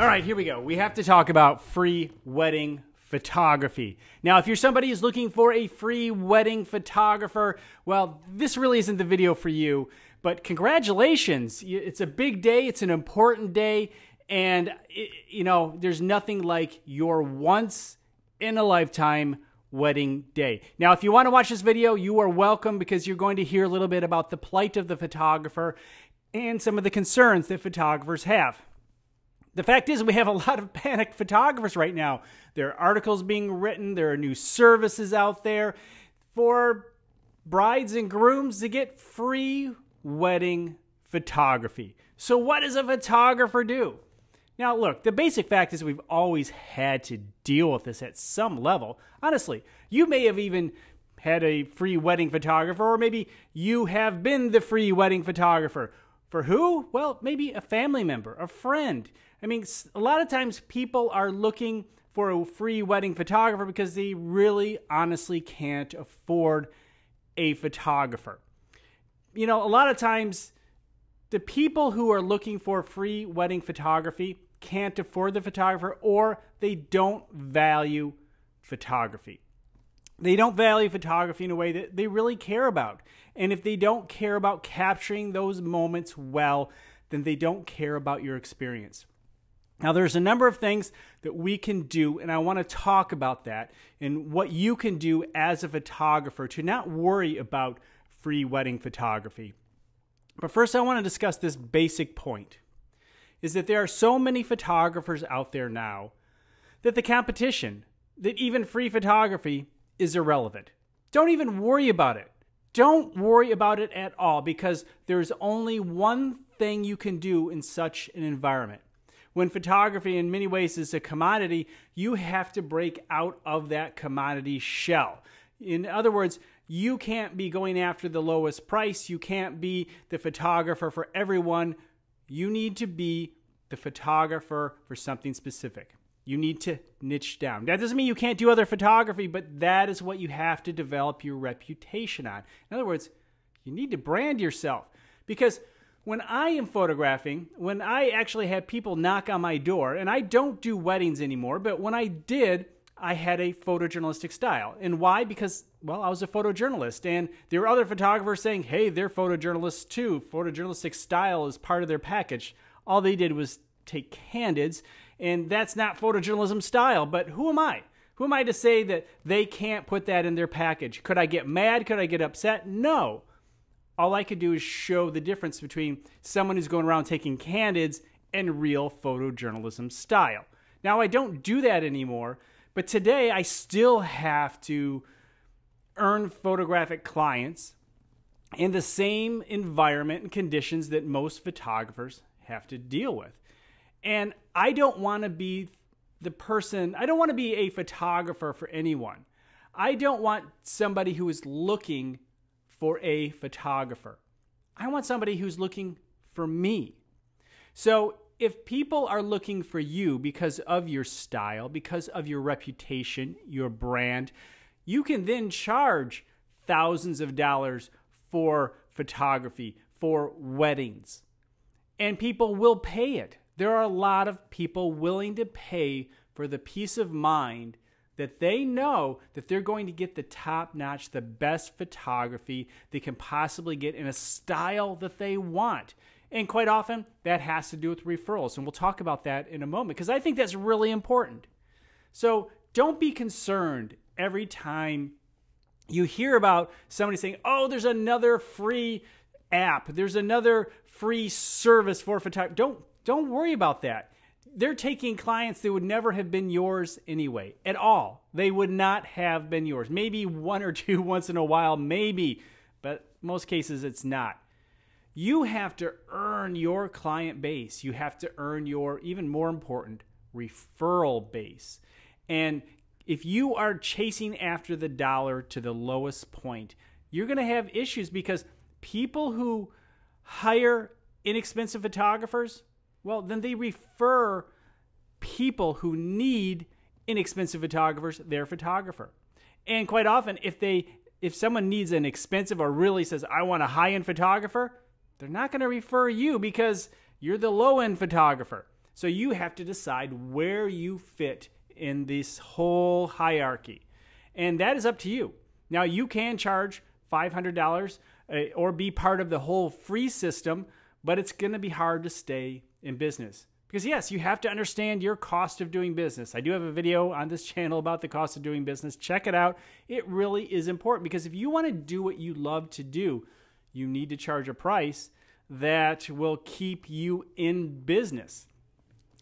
All right, here we go. We have to talk about free wedding photography. Now, if you're somebody who's looking for a free wedding photographer, well, this really isn't the video for you. But congratulations. It's a big day, it's an important day, and you know, there's nothing like your once in a lifetime wedding day. Now, if you want to watch this video, you are welcome because you're going to hear a little bit about the plight of the photographer and some of the concerns that photographers have. The fact is, we have a lot of panicked photographers right now. There are articles being written, there are new services out there for brides and grooms to get free wedding photography. So, what does a photographer do? Now, look, the basic fact is we've always had to deal with this at some level. Honestly, you may have even had a free wedding photographer, or maybe you have been the free wedding photographer. For who? Well, maybe a family member, a friend. I mean, a lot of times people are looking for a free wedding photographer because they really honestly can't afford a photographer. You know, a lot of times the people who are looking for free wedding photography can't afford the photographer or they don't value photography. They don't value photography in a way that they really care about. And if they don't care about capturing those moments well, then they don't care about your experience. Now, there's a number of things that we can do, and I want to talk about that and what you can do as a photographer to not worry about free wedding photography. But first, I want to discuss this basic point is that there are so many photographers out there now that the competition, that even free photography, is irrelevant. Don't even worry about it. Don't worry about it at all because there's only one thing you can do in such an environment when photography in many ways is a commodity, you have to break out of that commodity shell. In other words, you can't be going after the lowest price. You can't be the photographer for everyone. You need to be the photographer for something specific. You need to niche down. That doesn't mean you can't do other photography, but that is what you have to develop your reputation on. In other words, you need to brand yourself because when I am photographing, when I actually have people knock on my door, and I don't do weddings anymore, but when I did, I had a photojournalistic style. And why? Because, well, I was a photojournalist. And there were other photographers saying, hey, they're photojournalists too. Photojournalistic style is part of their package. All they did was take candids, and that's not photojournalism style. But who am I? Who am I to say that they can't put that in their package? Could I get mad? Could I get upset? No all I could do is show the difference between someone who's going around taking candids and real photojournalism style. Now, I don't do that anymore, but today I still have to earn photographic clients in the same environment and conditions that most photographers have to deal with. And I don't want to be the person, I don't want to be a photographer for anyone. I don't want somebody who is looking for a photographer. I want somebody who's looking for me. So if people are looking for you because of your style, because of your reputation, your brand, you can then charge thousands of dollars for photography, for weddings. And people will pay it. There are a lot of people willing to pay for the peace of mind that they know that they're going to get the top notch, the best photography they can possibly get in a style that they want. And quite often, that has to do with referrals. And we'll talk about that in a moment because I think that's really important. So don't be concerned every time you hear about somebody saying, oh, there's another free app, there's another free service for photography. Don't, don't worry about that they're taking clients that would never have been yours anyway, at all. They would not have been yours. Maybe one or two once in a while, maybe, but most cases it's not. You have to earn your client base. You have to earn your, even more important, referral base. And if you are chasing after the dollar to the lowest point, you're going to have issues because people who hire inexpensive photographers well, then they refer people who need inexpensive photographers their photographer. And quite often, if they if someone needs an expensive or really says I want a high end photographer, they're not going to refer you because you're the low end photographer. So you have to decide where you fit in this whole hierarchy. And that is up to you. Now, you can charge $500 uh, or be part of the whole free system, but it's going to be hard to stay in business. Because, yes, you have to understand your cost of doing business. I do have a video on this channel about the cost of doing business. Check it out. It really is important because if you want to do what you love to do, you need to charge a price that will keep you in business.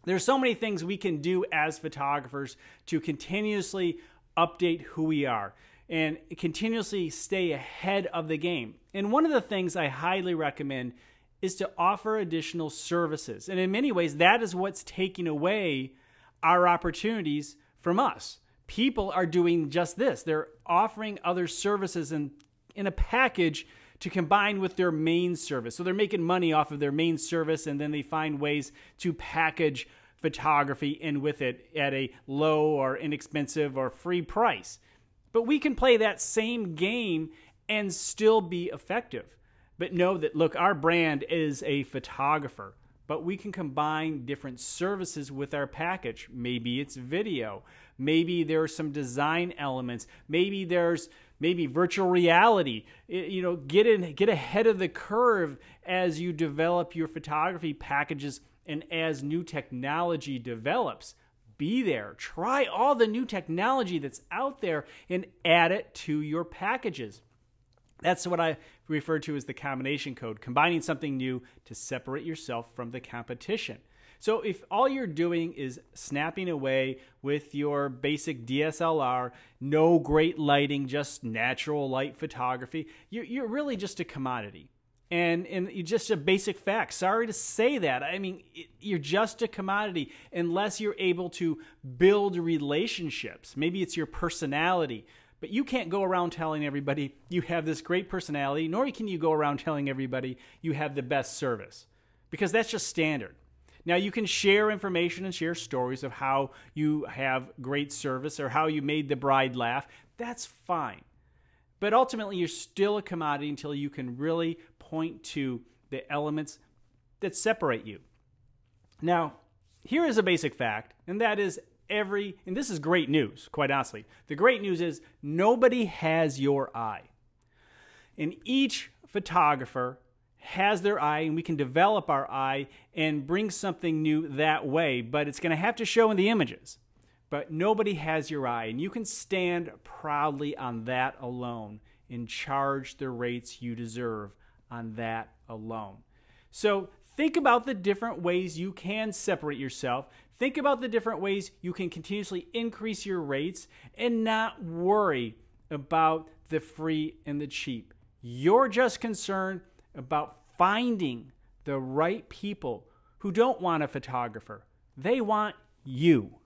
There's so many things we can do as photographers to continuously update who we are and continuously stay ahead of the game. And one of the things I highly recommend is to offer additional services. And in many ways, that is what's taking away our opportunities from us. People are doing just this. They're offering other services in, in a package to combine with their main service. So they're making money off of their main service and then they find ways to package photography in with it at a low or inexpensive or free price. But we can play that same game and still be effective. But know that, look, our brand is a photographer, but we can combine different services with our package. Maybe it's video. Maybe there are some design elements. Maybe there's maybe virtual reality. You know, get in, get ahead of the curve as you develop your photography packages and as new technology develops. Be there. Try all the new technology that's out there and add it to your packages. That's what I refer to as the combination code, combining something new to separate yourself from the competition. So if all you're doing is snapping away with your basic DSLR, no great lighting, just natural light photography, you're, really just a commodity. And, and just a basic fact. Sorry to say that. I mean, you're just a commodity unless you're able to build relationships. Maybe it's your personality but you can't go around telling everybody you have this great personality, nor can you go around telling everybody you have the best service, because that's just standard. Now, you can share information and share stories of how you have great service or how you made the bride laugh. That's fine. But ultimately, you're still a commodity until you can really point to the elements that separate you. Now, here is a basic fact, and that is every, and this is great news, quite honestly. The great news is nobody has your eye. And each photographer has their eye, and we can develop our eye and bring something new that way, but it's going to have to show in the images. But nobody has your eye, and you can stand proudly on that alone and charge the rates you deserve on that alone. So think about the different ways you can separate yourself. Think about the different ways you can continuously increase your rates and not worry about the free and the cheap. You're just concerned about finding the right people who don't want a photographer. They want you.